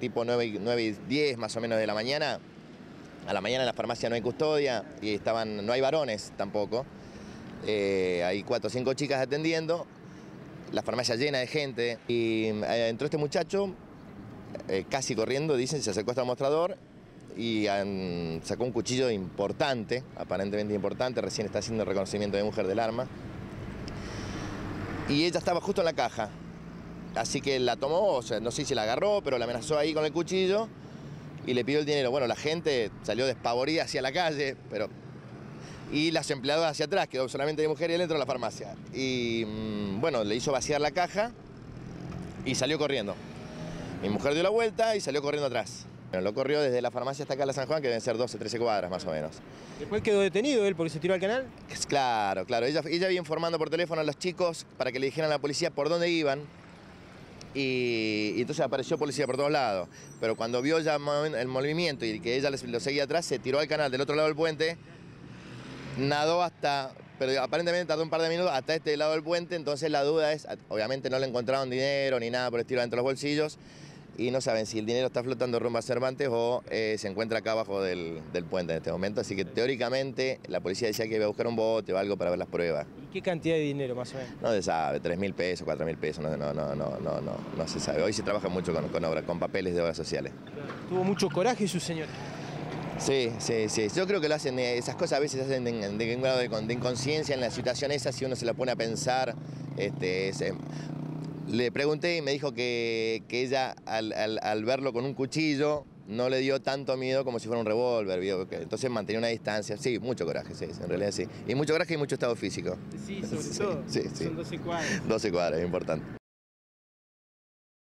Tipo 9, y- 9 y 10 más o menos de la mañana. A la mañana en la farmacia no hay custodia y estaban, no hay varones tampoco. Eh, hay cuatro o cinco chicas atendiendo. La farmacia llena de gente. Y eh, entró este muchacho, eh, casi corriendo, dicen, se acercó hasta el mostrador y sacó un cuchillo importante, aparentemente importante. Recién está haciendo el reconocimiento de mujer del arma. Y ella estaba justo en la caja. Así que la tomó, o sea, no sé si la agarró, pero la amenazó ahí con el cuchillo y le pidió el dinero. Bueno, la gente salió despavorida hacia la calle, pero. Y las empleadas hacia atrás, quedó solamente de mujer y él dentro de la farmacia. Y mm, bueno, le hizo vaciar la caja y salió corriendo. Mi mujer dio la vuelta y salió corriendo atrás. Bueno, lo corrió desde la farmacia hasta acá a la San Juan, que deben ser 12, 13 cuadras más o menos. Después quedó detenido él porque se tiró al canal. Claro, claro. Ella, ella había informando por teléfono a los chicos para que le dijeran a la policía por dónde iban. Y, entonces apareció policía por todos lados. Pero cuando vio ya el movimiento y que ella lo seguía atrás, se tiró al canal del otro lado del puente, nadó hasta, pero aparentemente tardó un par de minutos hasta este lado del puente. Entonces la duda es, obviamente no le encontraron dinero ni nada por el estilo dentro de los bolsillos. Y no saben si el dinero está flotando rumbo a Cervantes o eh, se encuentra acá abajo del, del puente en este momento. Así que teóricamente la policía decía que iba a buscar un bote o algo para ver las pruebas. ¿Y qué cantidad de dinero más o menos? No se sabe, 3 mil pesos, 4 mil pesos, no, no, no, no, no, no, no se sabe. Hoy se trabaja mucho con, con obras, con papeles de obras sociales. Tuvo mucho coraje su señor. Sí, sí, sí. Yo creo que lo hacen, eh, esas cosas a veces se hacen de, de un grado de, de inconsciencia en la situación esa, si uno se la pone a pensar. Este, se- le pregunté y me dijo que, que ella al, al- al verlo con un cuchillo no le dio tanto miedo como si fuera un revólver, entonces mantenía una distancia. Sí, mucho coraje, sí, en realidad sí. Y mucho coraje y mucho estado físico. Sí, sobre todo. sí, sí. Son 12 cuadros. 12 cuadras, es importante.